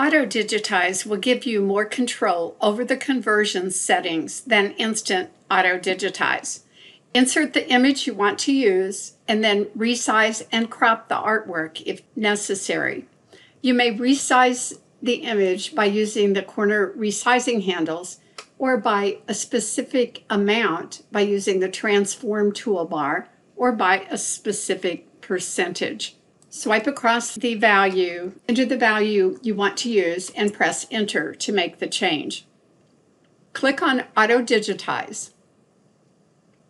Auto Digitize will give you more control over the conversion settings than Instant Auto Digitize. Insert the image you want to use and then resize and crop the artwork if necessary. You may resize the image by using the corner resizing handles or by a specific amount by using the transform toolbar or by a specific percentage. Swipe across the value, enter the value you want to use, and press enter to make the change. Click on Auto Digitize.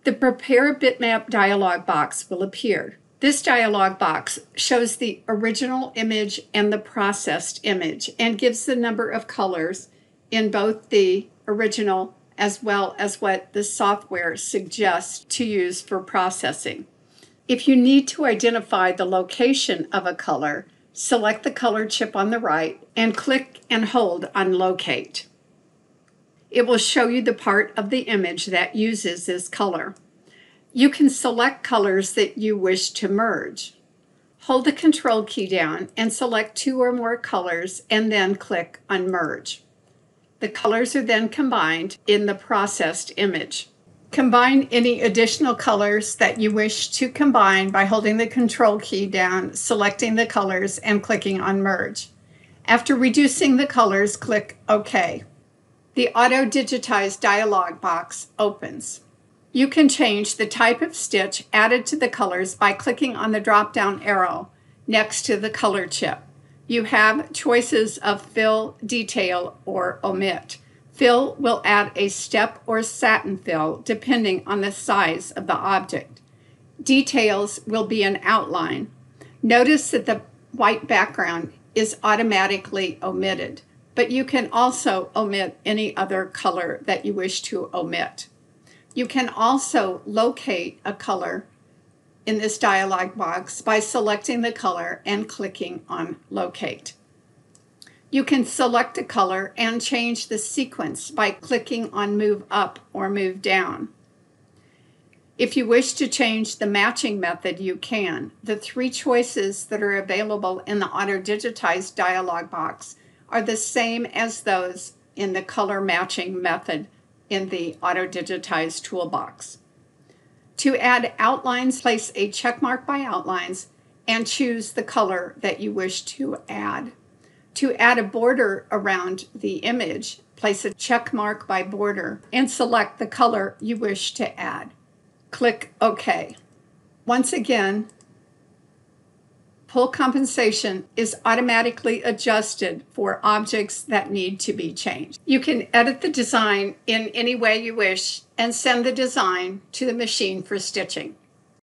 The Prepare Bitmap dialog box will appear. This dialog box shows the original image and the processed image and gives the number of colors in both the original as well as what the software suggests to use for processing. If you need to identify the location of a color, select the color chip on the right and click and hold on Locate. It will show you the part of the image that uses this color. You can select colors that you wish to merge. Hold the Control key down and select two or more colors and then click on Merge. The colors are then combined in the processed image. Combine any additional colors that you wish to combine by holding the Control key down, selecting the colors, and clicking on Merge. After reducing the colors, click OK. The Auto Digitize dialog box opens. You can change the type of stitch added to the colors by clicking on the drop-down arrow next to the color chip. You have choices of fill, detail, or omit. Fill will add a step or satin fill depending on the size of the object. Details will be an outline. Notice that the white background is automatically omitted, but you can also omit any other color that you wish to omit. You can also locate a color in this dialog box by selecting the color and clicking on Locate. You can select a color and change the sequence by clicking on Move Up or Move Down. If you wish to change the matching method, you can. The three choices that are available in the Auto Digitize dialog box are the same as those in the color matching method in the Auto Digitize toolbox. To add outlines, place a check mark by outlines and choose the color that you wish to add. To add a border around the image, place a check mark by border and select the color you wish to add. Click OK. Once again, Pull compensation is automatically adjusted for objects that need to be changed. You can edit the design in any way you wish and send the design to the machine for stitching.